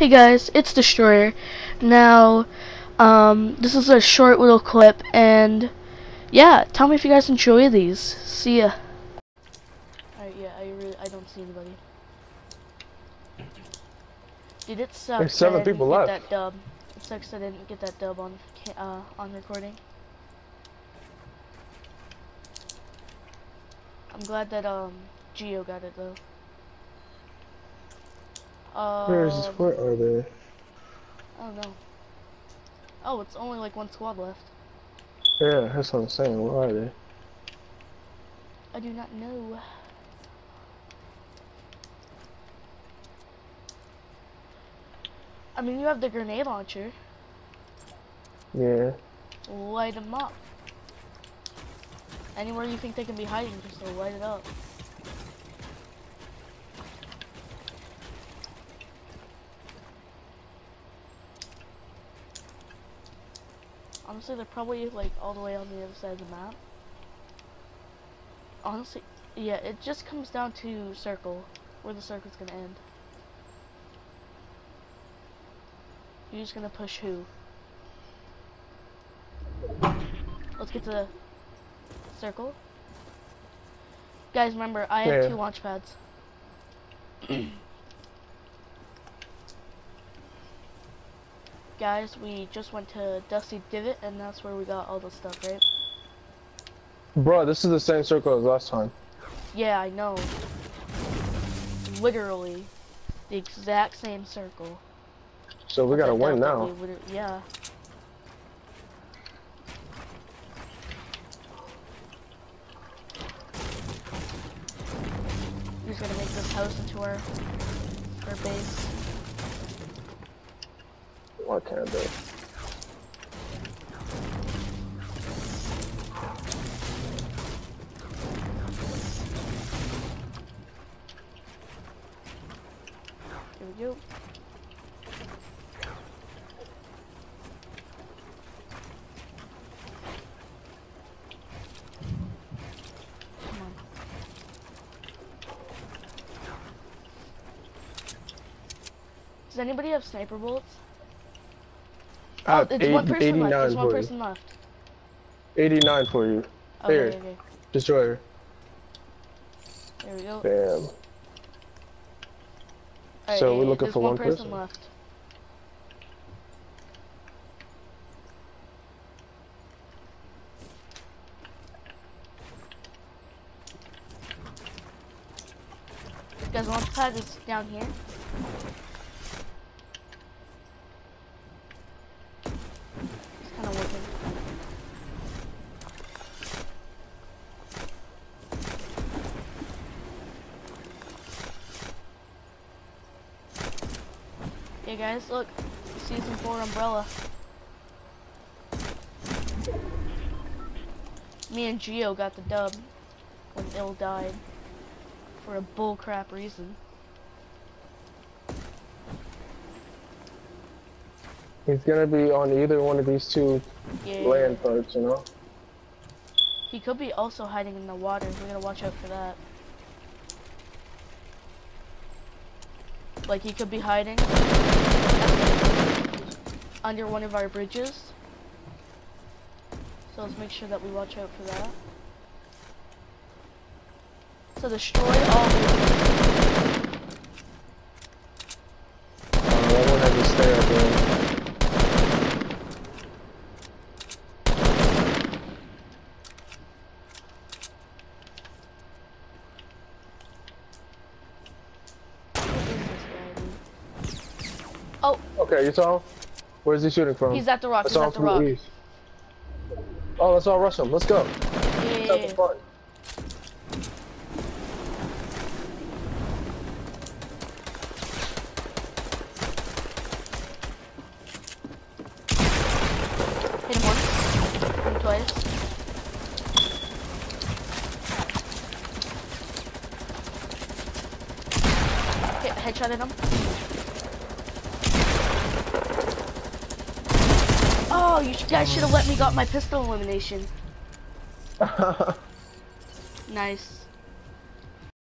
Hey guys, it's Destroyer. Now, um, this is a short little clip, and yeah, tell me if you guys enjoy these. See ya. Alright, yeah, I really, I don't see anybody. Dude, it sucks. There's seven that I didn't people left. That dub. It sucks I didn't get that dub on, uh, on recording. I'm glad that um Geo got it though. Where's Um, where are they? I don't know. Oh, it's only like one squad left. Yeah, that's what I'm saying. Where are they? I do not know. I mean, you have the grenade launcher. Yeah. Light them up. Anywhere you think they can be hiding, just light it up. Honestly, they're probably like all the way on the other side of the map. Honestly, yeah, it just comes down to circle, where the circle's gonna end. You're just gonna push who? Let's get to the circle. Guys, remember, I have two launch pads. Guys, we just went to Dusty Divot, and that's where we got all the stuff, right? Bro, this is the same circle as last time. Yeah, I know. Literally, the exact same circle. So we gotta win now. Yeah. We're gonna make this house into our our base. What can I do? Does anybody have sniper bullets? I Oh, have it's eight- one person 89 left. There's one for person left. you. 89 for you. Okay, Here. okay. Destroyer. There we go. Damn. Alright, So we're looking for one one person person? left. Guys, launch pad is down here. It's kind of working. Hey guys, look, season four umbrella. Me and Geo got the dub when Ill died for a bullcrap reason. He's gonna be on either one of these two Yeah, land parts, you know? he could be also hiding in the water. We gotta watch out for that. Like he could be hiding under one of our bridges. So let's make sure that we watch out for that. So destroy all. What is dude? Okay, you saw him? Where's he shooting from? He's at the rock. I He's saw him at the rock. east. Oh, let's all rush him. Let's go. Yeah, yeah, yeah. Hit him once. Hit him twice. Hit, headshot at him. Oh, you guys should have let me got my pistol elimination. Nice.